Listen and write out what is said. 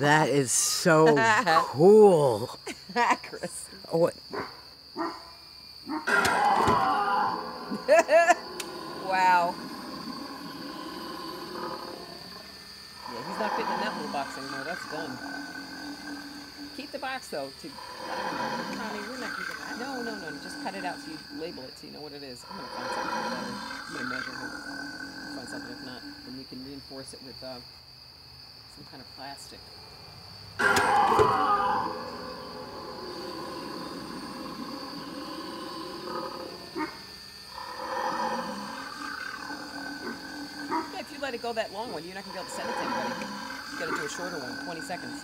That is so cool. Chris. Oh, what? wow. Yeah, he's not fitting in that little box anymore. That's done. Keep the box though. To I don't know, Tommy, we're not keeping that. No, no, no. Just cut it out so you label it so you know what it is. I'm gonna find something. I'm gonna measure it. Find something. If not, then we can reinforce it with uh, some kind of plastic. Yeah, if you let it go that long one, you're not gonna be able to send it to anybody. You've gotta do a shorter one, 20 seconds.